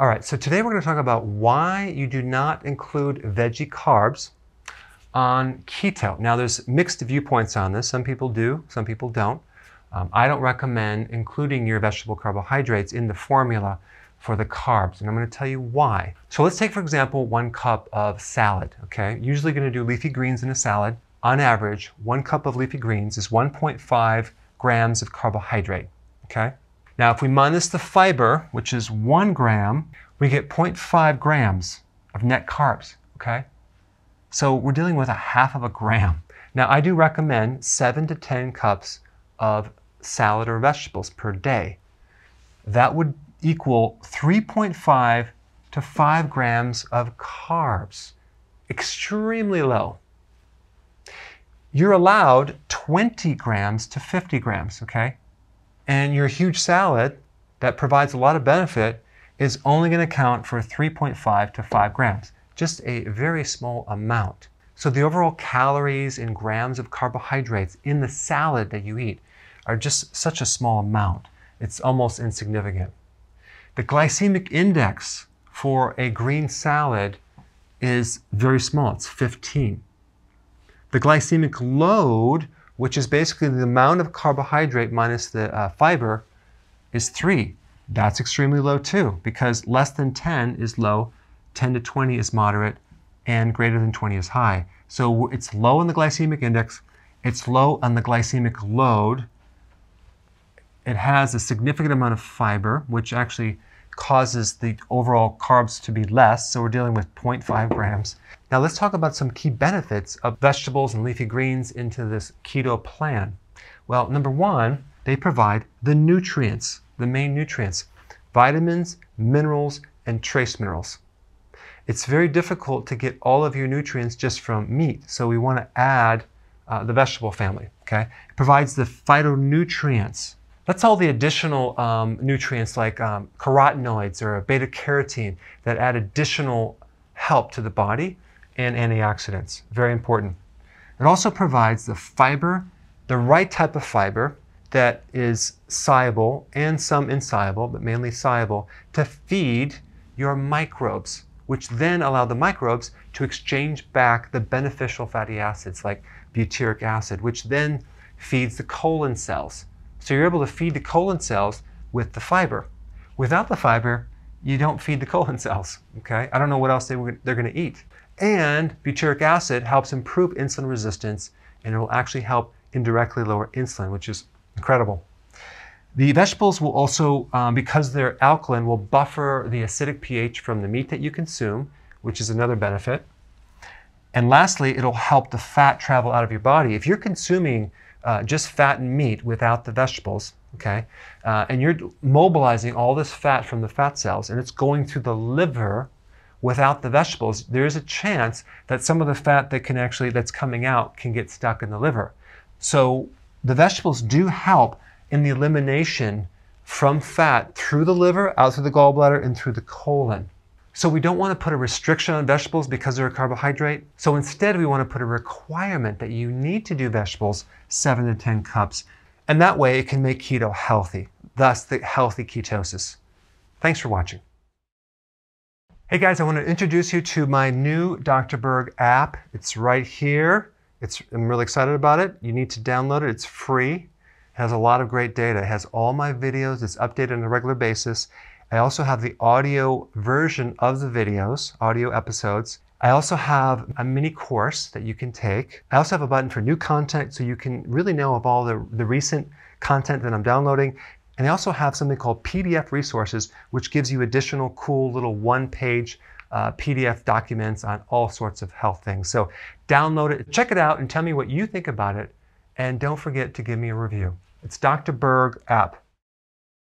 All right, so today we're going to talk about why you do not include veggie carbs on keto. Now, there's mixed viewpoints on this. Some people do, some people don't. Um, I don't recommend including your vegetable carbohydrates in the formula for the carbs, and I'm going to tell you why. So let's take, for example, one cup of salad, okay? Usually going to do leafy greens in a salad. On average, one cup of leafy greens is 1.5 grams of carbohydrate, okay? Now, if we minus the fiber, which is one gram, we get 0.5 grams of net carbs, okay? So we're dealing with a half of a gram. Now, I do recommend seven to 10 cups of salad or vegetables per day. That would equal 3.5 to 5 grams of carbs. Extremely low. You're allowed 20 grams to 50 grams, okay? And your huge salad that provides a lot of benefit is only going to count for 3.5 to 5 grams, just a very small amount. So the overall calories and grams of carbohydrates in the salad that you eat are just such a small amount. It's almost insignificant. The glycemic index for a green salad is very small, it's 15. The glycemic load which is basically the amount of carbohydrate minus the uh, fiber, is 3. That's extremely low too, because less than 10 is low, 10 to 20 is moderate, and greater than 20 is high. So it's low on the glycemic index, it's low on the glycemic load. It has a significant amount of fiber, which actually causes the overall carbs to be less. So we're dealing with 0.5 grams. Now let's talk about some key benefits of vegetables and leafy greens into this keto plan. Well, number one, they provide the nutrients, the main nutrients, vitamins, minerals, and trace minerals. It's very difficult to get all of your nutrients just from meat, so we want to add uh, the vegetable family. Okay, it provides the phytonutrients, that's all the additional um, nutrients like um, carotenoids or beta carotene that add additional help to the body and antioxidants. Very important. It also provides the fiber, the right type of fiber that is soluble and some insoluble, but mainly soluble, to feed your microbes, which then allow the microbes to exchange back the beneficial fatty acids like butyric acid, which then feeds the colon cells so you're able to feed the colon cells with the fiber. Without the fiber, you don't feed the colon cells. Okay, I don't know what else they were, they're going to eat. And butyric acid helps improve insulin resistance, and it will actually help indirectly lower insulin, which is incredible. The vegetables will also, um, because they're alkaline, will buffer the acidic pH from the meat that you consume, which is another benefit. And lastly, it'll help the fat travel out of your body. If you're consuming uh, just fat and meat without the vegetables, okay? Uh, and you're mobilizing all this fat from the fat cells and it's going through the liver without the vegetables, there's a chance that some of the fat that can actually, that's coming out can get stuck in the liver. So the vegetables do help in the elimination from fat through the liver, out through the gallbladder, and through the colon. So we don't want to put a restriction on vegetables because they're a carbohydrate. So instead, we want to put a requirement that you need to do vegetables 7 to 10 cups. And that way, it can make keto healthy, thus the healthy ketosis. Thanks for watching. Hey guys, I want to introduce you to my new Dr. Berg app. It's right here. It's, I'm really excited about it. You need to download it. It's free. It has a lot of great data. It has all my videos. It's updated on a regular basis. I also have the audio version of the videos, audio episodes. I also have a mini course that you can take. I also have a button for new content so you can really know of all the, the recent content that I'm downloading. And I also have something called PDF resources, which gives you additional cool little one page uh, PDF documents on all sorts of health things. So download it, check it out, and tell me what you think about it. And don't forget to give me a review. It's Dr. Berg app.